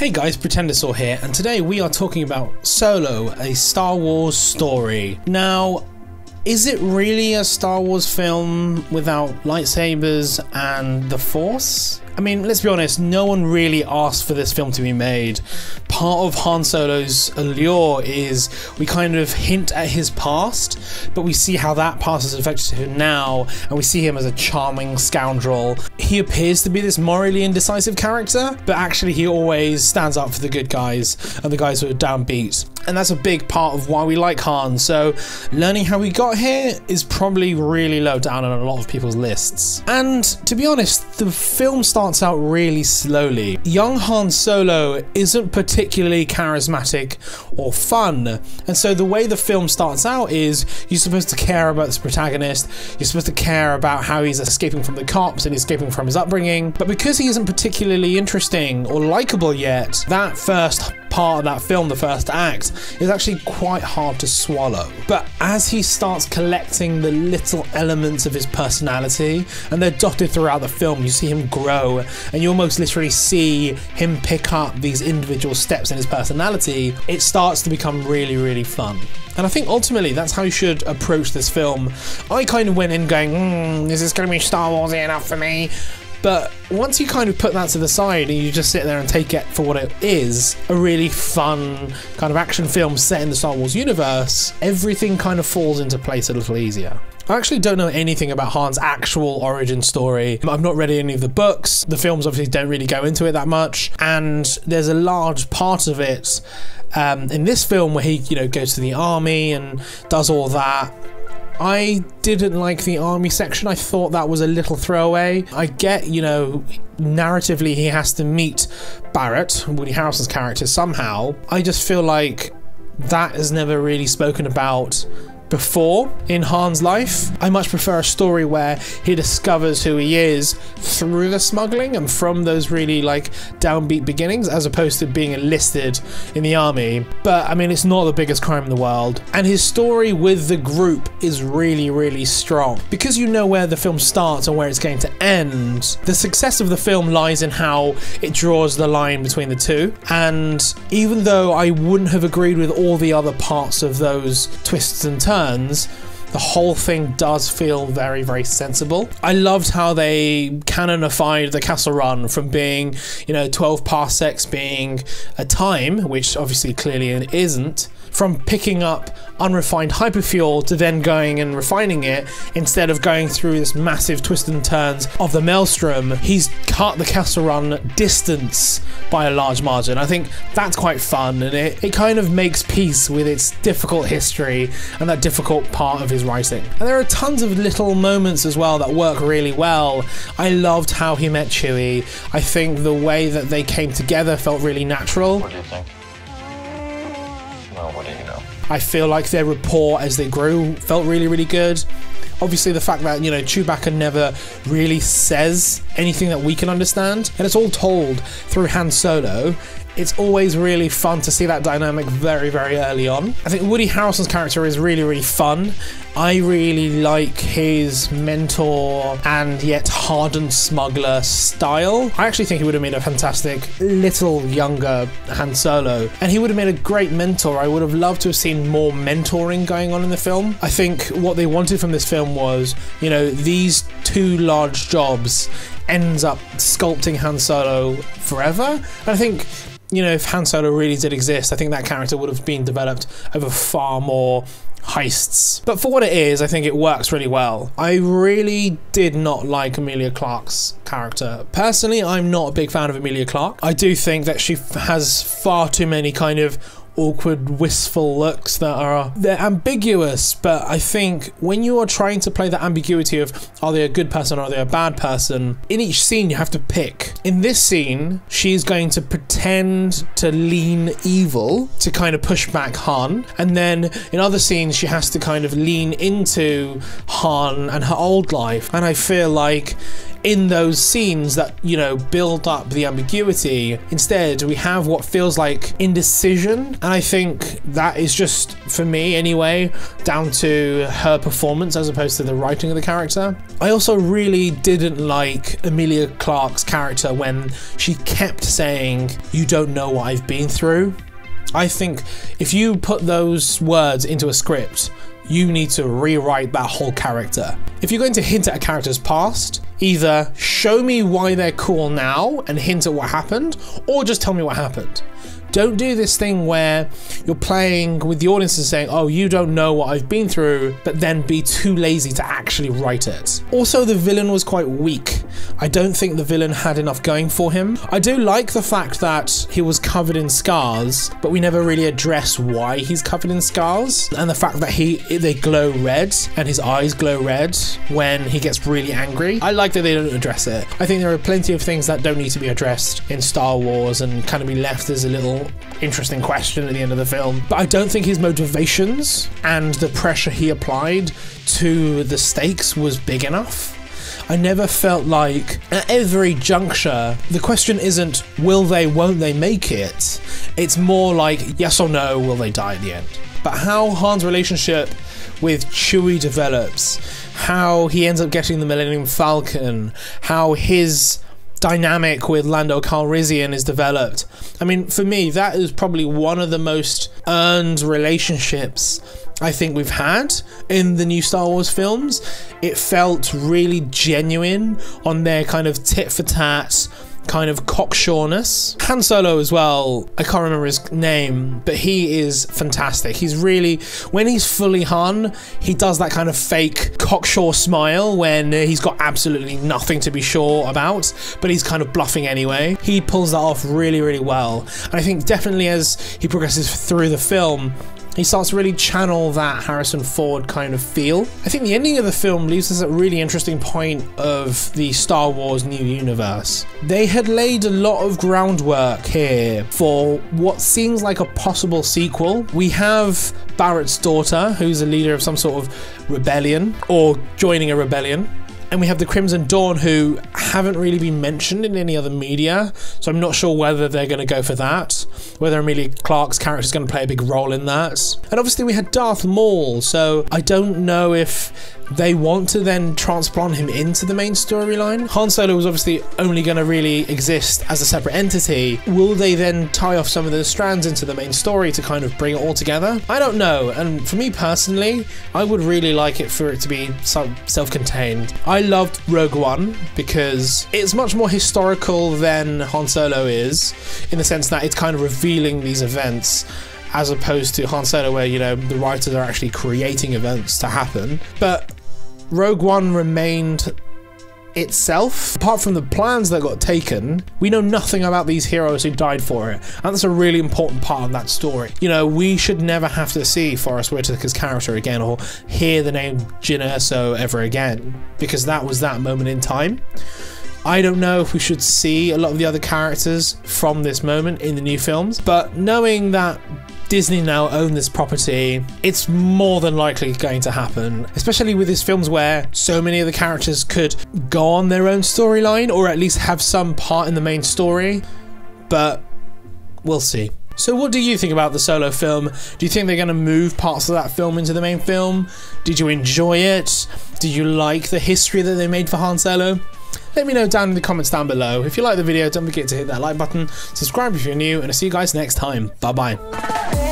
Hey guys, Pretendasaur here, and today we are talking about Solo, a Star Wars story. Now, is it really a Star Wars film without lightsabers and the Force? I mean, let's be honest, no one really asked for this film to be made. Part of Han Solo's allure is we kind of hint at his past, but we see how that past has affected him now, and we see him as a charming scoundrel. He appears to be this morally indecisive character, but actually he always stands up for the good guys and the guys who are downbeat. And that's a big part of why we like Han, so learning how we got here is probably really low down on a lot of people's lists. And to be honest, the film starts starts out really slowly. Young Han Solo isn't particularly charismatic or fun, and so the way the film starts out is you're supposed to care about this protagonist, you're supposed to care about how he's escaping from the cops and escaping from his upbringing, but because he isn't particularly interesting or likable yet, that first part of that film, the first act, is actually quite hard to swallow. But as he starts collecting the little elements of his personality, and they're dotted throughout the film, you see him grow, and you almost literally see him pick up these individual steps in his personality, it starts to become really, really fun. And I think ultimately that's how you should approach this film. I kind of went in going, mm, is this going to be Star Wars enough for me? But once you kind of put that to the side and you just sit there and take it for what it is a really fun kind of action film set in the Star Wars universe everything kind of falls into place a little easier. I actually don't know anything about Han's actual origin story. I've not read any of the books. The films obviously don't really go into it that much. And there's a large part of it um, in this film where he, you know, goes to the army and does all that. I didn't like the army section. I thought that was a little throwaway. I get, you know, narratively he has to meet Barrett, Woody Harrelson's character, somehow. I just feel like that is never really spoken about before in Han's life. I much prefer a story where he discovers who he is through the smuggling and from those really like downbeat beginnings as opposed to being enlisted in the army. But I mean, it's not the biggest crime in the world. And his story with the group is really, really strong. Because you know where the film starts and where it's going to end, the success of the film lies in how it draws the line between the two. And even though I wouldn't have agreed with all the other parts of those twists and turns, turns, the whole thing does feel very, very sensible. I loved how they canonified the Kessel Run from being, you know, 12 parsecs being a time, which obviously clearly it isn't, from picking up unrefined hyperfuel to then going and refining it instead of going through this massive twists and turns of the maelstrom he's cut the Kessel Run distance by a large margin i think that's quite fun and it, it kind of makes peace with its difficult history and that difficult part of his writing and there are tons of little moments as well that work really well i loved how he met chewie i think the way that they came together felt really natural what do you think well, what do you know? I feel like their rapport as they grew felt really, really good. Obviously, the fact that, you know, Chewbacca never really says anything that we can understand, and it's all told through Han Solo, it's always really fun to see that dynamic very, very early on. I think Woody Harrelson's character is really, really fun. I really like his mentor and yet hardened smuggler style. I actually think he would have made a fantastic little younger Han Solo, and he would have made a great mentor. I would have loved to have seen more mentoring going on in the film. I think what they wanted from this film was, you know, these two large jobs ends up sculpting Han Solo forever. And I think you know, if Han Solo really did exist, I think that character would have been developed over far more heists. But for what it is, I think it works really well. I really did not like Emilia Clarke's character. Personally, I'm not a big fan of Emilia Clarke. I do think that she has far too many kind of awkward, wistful looks that are they're ambiguous. But I think when you are trying to play the ambiguity of are they a good person or are they a bad person, in each scene you have to pick. In this scene, she's going to pretend to lean evil to kind of push back Han, and then in other scenes she has to kind of lean into Han and her old life. And I feel like in those scenes that, you know, build up the ambiguity. Instead, we have what feels like indecision. And I think that is just, for me anyway, down to her performance as opposed to the writing of the character. I also really didn't like Emilia Clarke's character when she kept saying, You don't know what I've been through. I think if you put those words into a script, you need to rewrite that whole character. If you're going to hint at a character's past, either show me why they're cool now and hint at what happened, or just tell me what happened. Don't do this thing where you're playing with the audience and saying, oh, you don't know what I've been through, but then be too lazy to actually write it. Also, the villain was quite weak. I don't think the villain had enough going for him. I do like the fact that he was covered in scars, but we never really address why he's covered in scars. And the fact that he they glow red and his eyes glow red when he gets really angry. I like that they don't address it. I think there are plenty of things that don't need to be addressed in Star Wars and kind of be left as a little interesting question at the end of the film. But I don't think his motivations and the pressure he applied to the stakes was big enough. I never felt like at every juncture, the question isn't will they, won't they make it? It's more like yes or no, will they die at the end? But how Han's relationship with Chewie develops, how he ends up getting the Millennium Falcon, how his dynamic with Lando Calrissian is developed. I mean, for me, that is probably one of the most earned relationships I think we've had in the new Star Wars films. It felt really genuine on their kind of tit for tat kind of cocksureness. Han Solo as well, I can't remember his name, but he is fantastic. He's really, when he's fully Han, he does that kind of fake cocksure smile when he's got absolutely nothing to be sure about, but he's kind of bluffing anyway. He pulls that off really, really well. And I think definitely as he progresses through the film, he starts to really channel that Harrison Ford kind of feel. I think the ending of the film leaves us at a really interesting point of the Star Wars new universe. They had laid a lot of groundwork here for what seems like a possible sequel. We have Barrett's daughter, who's a leader of some sort of rebellion or joining a rebellion and we have the Crimson Dawn, who haven't really been mentioned in any other media, so I'm not sure whether they're going to go for that, whether Emilia Clarke's character is going to play a big role in that. And obviously, we had Darth Maul, so I don't know if they want to then transplant him into the main storyline. Han Solo was obviously only going to really exist as a separate entity. Will they then tie off some of the strands into the main story to kind of bring it all together? I don't know. And for me personally, I would really like it for it to be self contained. I loved Rogue One because it's much more historical than Han Solo is, in the sense that it's kind of revealing these events as opposed to Han Solo, where you know the writers are actually creating events to happen. But Rogue One remained itself. Apart from the plans that got taken, we know nothing about these heroes who died for it. And that's a really important part of that story. You know, we should never have to see Forest Whitaker's character again or hear the name Jyn Erso ever again, because that was that moment in time. I don't know if we should see a lot of the other characters from this moment in the new films, but knowing that Disney now own this property, it's more than likely going to happen, especially with these films where so many of the characters could go on their own storyline or at least have some part in the main story. But we'll see. So, what do you think about the solo film? Do you think they're going to move parts of that film into the main film? Did you enjoy it? Did you like the history that they made for Han Solo? Let me know down in the comments down below. If you like the video, don't forget to hit that like button, subscribe if you're new, and I'll see you guys next time. Bye bye.